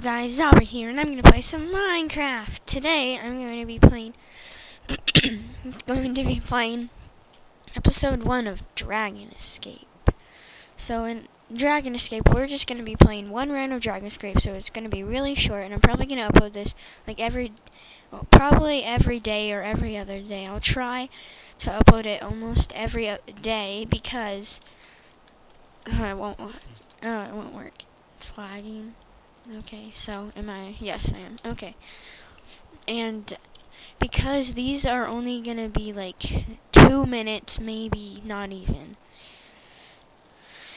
Guys, Zohber here, and I'm going to play some Minecraft. Today, I'm going to be playing, going to be playing episode 1 of Dragon Escape. So in Dragon Escape, we're just going to be playing one round of Dragon Escape, so it's going to be really short, and I'm probably going to upload this like every, well, probably every day or every other day. I'll try to upload it almost every day because uh, it won't, uh, it won't work. It's lagging. Okay, so am I? Yes, I am. Okay. And because these are only going to be like two minutes, maybe not even.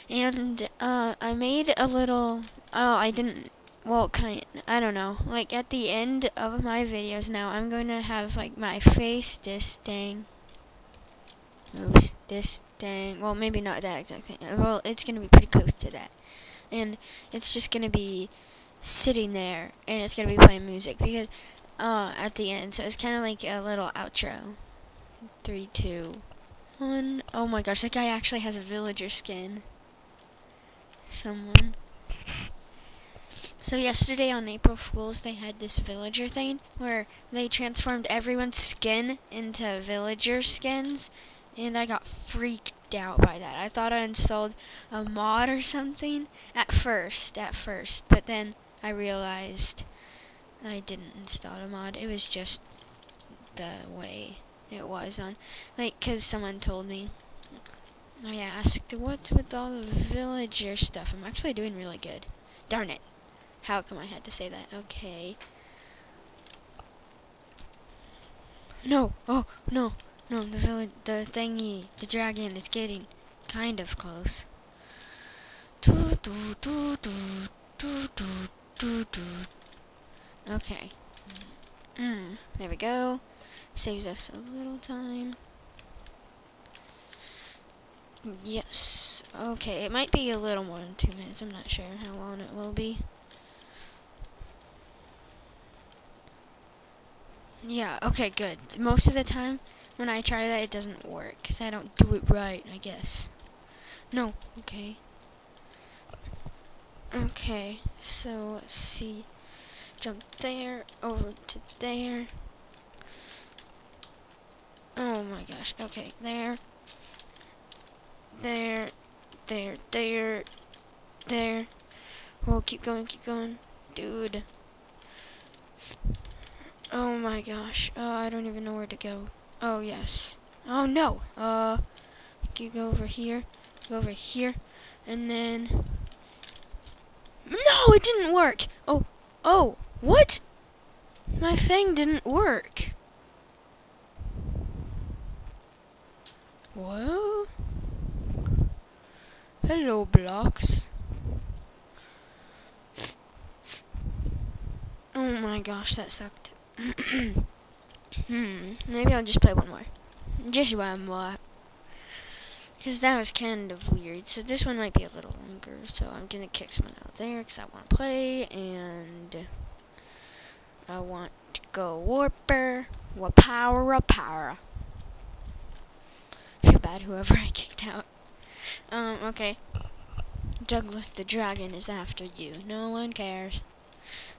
And uh, I made a little. Oh, I didn't. Well, kind. I don't know. Like at the end of my videos now, I'm going to have like my face this thing. Oops, this thing. Well, maybe not that exact thing. Well, it's going to be pretty close to that. And it's just going to be sitting there and it's gonna be playing music because uh at the end so it's kind of like a little outro. Three two one. Oh my gosh that guy actually has a villager skin. Someone. So yesterday on April Fools they had this villager thing where they transformed everyone's skin into villager skins and I got freaked out by that. I thought I installed a mod or something at first, at first, but then I realized I didn't install a mod. It was just the way it was on, like, cause someone told me. I asked, what's with all the villager stuff? I'm actually doing really good. Darn it. How come I had to say that? Okay. No. Oh, no. No, the village, the thingy, the dragon is getting kind of close. Okay. Mm, there we go. Saves us a little time. Yes. Okay, it might be a little more than two minutes. I'm not sure how long it will be. Yeah, okay, good. Most of the time, when I try that, it doesn't work, because I don't do it right, I guess. No, okay. Okay, so let's see. Jump there, over to there. Oh my gosh, okay, there. There, there, there, there. Oh, keep going, keep going. Dude. Oh my gosh. Oh, I don't even know where to go. Oh, yes. Oh, no. Uh, you go over here, go over here, and then... No, it didn't work. Oh, oh, what? My thing didn't work. Whoa. Hello, blocks. Oh my gosh, that sucked. hmm, maybe I'll just play one more. Just one more. Because that was kind of weird. So this one might be a little longer. So I'm going to kick someone out there because I want to play. And I want to go Warper. Wapower, power. Feel bad whoever I kicked out. Um, okay. Douglas the Dragon is after you. No one cares.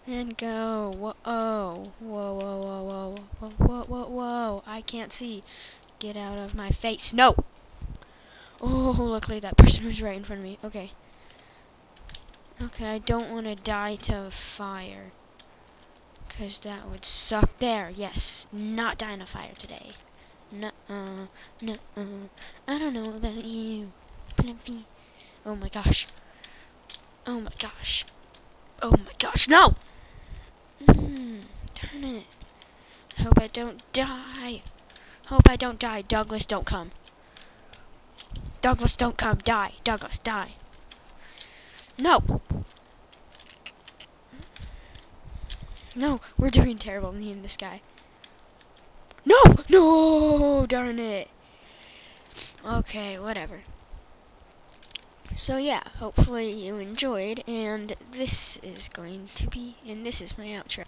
And go. Whoa, oh. Whoa, whoa, whoa, whoa, whoa, whoa, whoa, whoa. I can't see. Get out of my face. No! Oh, luckily that person was right in front of me. Okay. Okay, I don't want to die to fire. Because that would suck. There, yes. Not dying to fire today. Nuh-uh. Nuh-uh. I don't know about you. Oh my gosh. Oh my gosh. Oh my gosh, no! Mm, darn it. I Hope I don't die. Hope I don't die. Douglas, don't come. Douglas, don't come. Die. Douglas, die. No. No, we're doing terrible, me and this guy. No! No! Darn it. Okay, whatever. So yeah, hopefully you enjoyed, and this is going to be, and this is my outro.